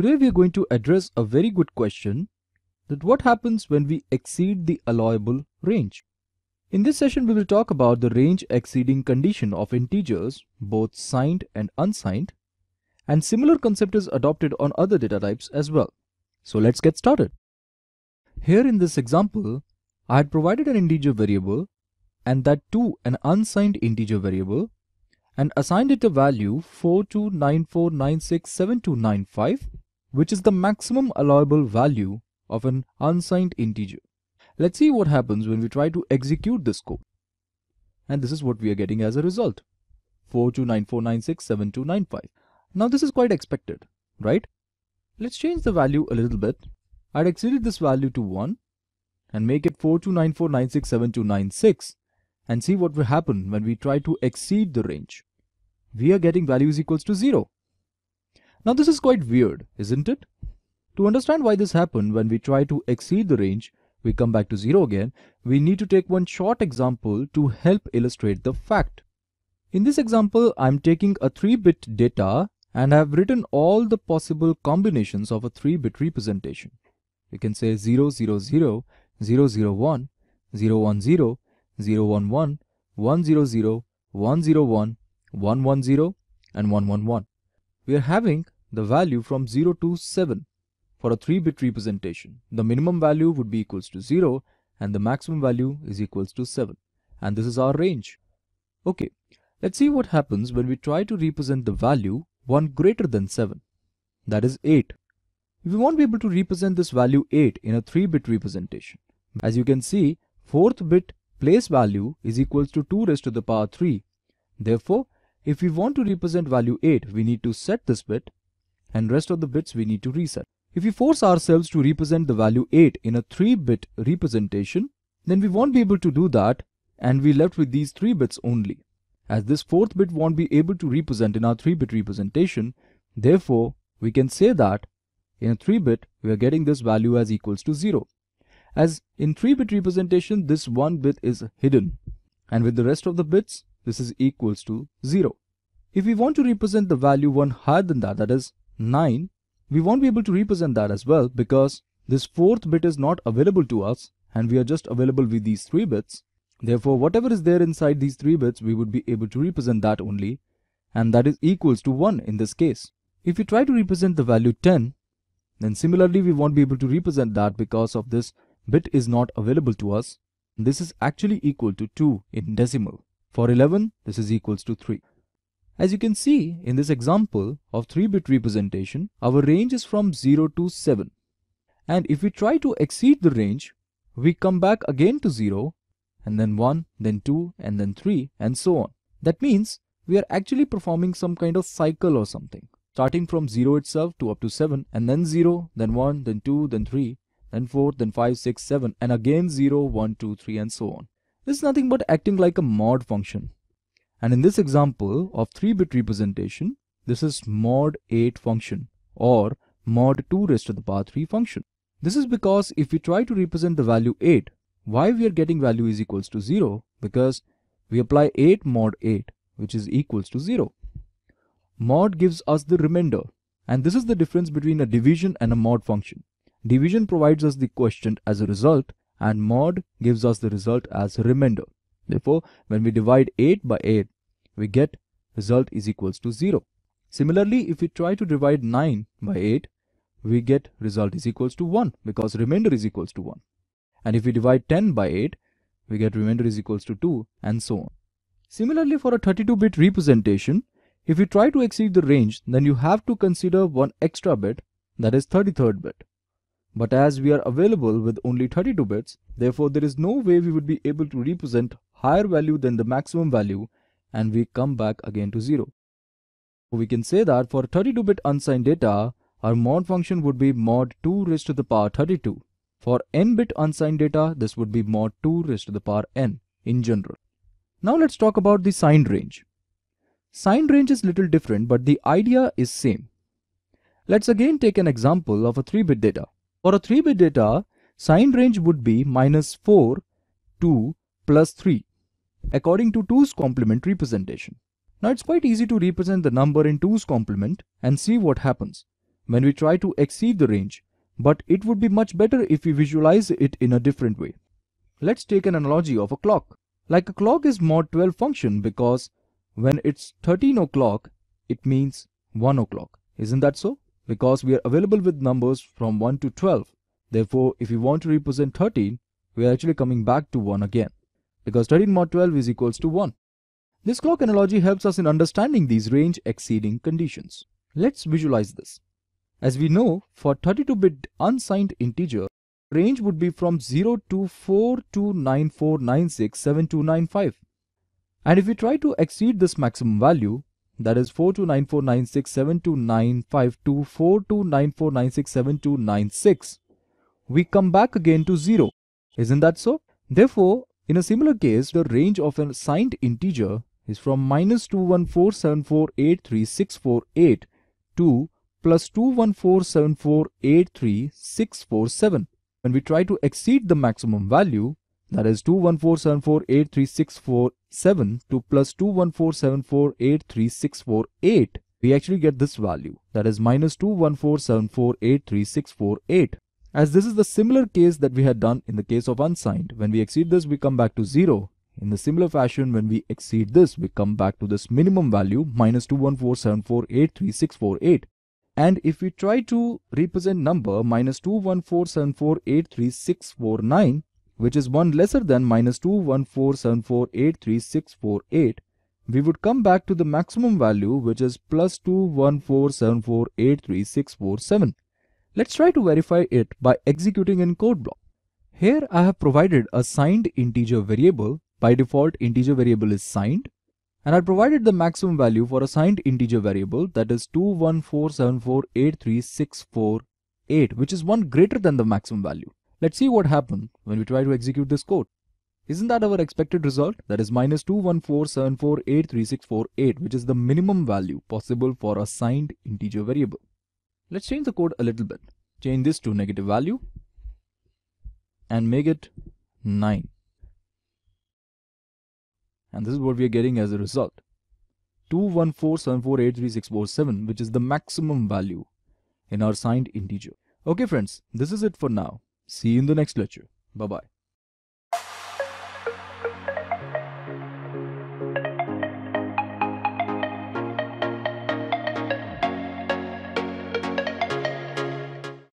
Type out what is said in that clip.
Today we are going to address a very good question that what happens when we exceed the allowable range. In this session we will talk about the range exceeding condition of integers both signed and unsigned and similar concept is adopted on other data types as well. So let's get started. Here in this example I had provided an integer variable and that too an unsigned integer variable and assigned it a value 4294967295 which is the maximum allowable value of an unsigned integer. Let's see what happens when we try to execute this code. And this is what we are getting as a result. 4294967295. Now this is quite expected, right? Let's change the value a little bit. I'd exceeded this value to 1 and make it 4294967296 and see what will happen when we try to exceed the range. We are getting values equals to 0. Now this is quite weird, isn't it? To understand why this happened when we try to exceed the range, we come back to 0 again, we need to take one short example to help illustrate the fact. In this example, I'm taking a 3-bit data and have written all the possible combinations of a 3-bit representation. We can say 000, 001, 010, 011, 100, 101, 110, and 111 we are having the value from 0 to 7 for a 3-bit representation. The minimum value would be equals to 0 and the maximum value is equals to 7 and this is our range. Okay, let's see what happens when we try to represent the value 1 greater than 7 that is 8. We won't be able to represent this value 8 in a 3-bit representation. As you can see, 4th bit place value is equals to 2 raised to the power 3. Therefore, if we want to represent value 8, we need to set this bit and rest of the bits we need to reset. If we force ourselves to represent the value 8 in a 3-bit representation, then we won't be able to do that and we left with these 3 bits only. As this 4th bit won't be able to represent in our 3-bit representation, therefore we can say that in a 3-bit we are getting this value as equals to 0. As in 3-bit representation this 1 bit is hidden and with the rest of the bits this is equals to 0. If we want to represent the value 1 higher than that, that is 9, we won't be able to represent that as well because this fourth bit is not available to us and we are just available with these 3 bits. Therefore, whatever is there inside these 3 bits, we would be able to represent that only and that is equals to 1 in this case. If we try to represent the value 10, then similarly we won't be able to represent that because of this bit is not available to us. This is actually equal to 2 in decimal. For 11, this is equals to 3. As you can see in this example of 3-bit representation, our range is from 0 to 7. And if we try to exceed the range, we come back again to 0, and then 1, then 2, and then 3, and so on. That means we are actually performing some kind of cycle or something, starting from 0 itself to up to 7, and then 0, then 1, then 2, then 3, then 4, then 5, 6, 7, and again 0, 1, 2, 3, and so on. This is nothing but acting like a mod function. And in this example of 3-bit representation, this is mod 8 function or mod 2 raised to the power 3 function. This is because if we try to represent the value 8, why we are getting value is equals to 0? Because we apply 8 mod 8 which is equals to 0. Mod gives us the remainder and this is the difference between a division and a mod function. Division provides us the quotient as a result and mod gives us the result as a remainder. Therefore, when we divide 8 by 8, we get result is equals to 0. Similarly, if we try to divide 9 by 8, we get result is equals to 1 because remainder is equals to 1. And if we divide 10 by 8, we get remainder is equals to 2 and so on. Similarly, for a 32-bit representation, if you try to exceed the range, then you have to consider one extra bit, that is 33rd bit. But as we are available with only 32 bits, therefore there is no way we would be able to represent higher value than the maximum value and we come back again to 0. We can say that for 32-bit unsigned data, our mod function would be mod to raised to the power 32. For n-bit unsigned data, this would be mod 2 raised to the power n in general. Now let's talk about the signed range. Signed range is little different but the idea is same. Let's again take an example of a 3-bit data. For a 3-bit data, signed range would be minus 4, 2 plus 3 according to 2's complement representation. Now it's quite easy to represent the number in 2's complement and see what happens. when we try to exceed the range, but it would be much better if we visualize it in a different way. Let's take an analogy of a clock. Like a clock is mod 12 function because when it's 13 o'clock, it means 1 o'clock. Isn't that so? Because we are available with numbers from 1 to 12. Therefore, if we want to represent 13, we are actually coming back to 1 again. Because 13 mod 12 is equals to 1. This clock analogy helps us in understanding these range exceeding conditions. Let's visualize this. As we know, for 32-bit unsigned integer, range would be from 0 to 4294967295. And if we try to exceed this maximum value, that is 4294967295 to 4294967296, we come back again to 0. Isn't that so? Therefore, in a similar case, the range of an signed integer is from minus 214748364 to plus 214748364 when we try to exceed the maximum value, that is 214748364 to plus 214748364 we actually get this value, that is minus 214748364 As this is the similar case that we had done in the case of unsigned, when we exceed this, we come back to 0. In the similar fashion, when we exceed this, we come back to this minimum value, minus 214748364 and if we try to represent number minus 214748364 which is one lesser than minus 214748364 we would come back to the maximum value which is plus 214748364 Let's try to verify it by executing in code block. Here I have provided a signed integer variable. By default integer variable is signed and I provided the maximum value for a signed integer variable that is 214748364 which is one greater than the maximum value. Let's see what happens when we try to execute this code. Isn't that our expected result? That is minus 214748364 which is the minimum value possible for a signed integer variable. Let's change the code a little bit. Change this to negative value and make it 9 and this is what we are getting as a result. 214748364 which is the maximum value in our signed integer. Okay friends this is it for now. See you in the next lecture. Bye bye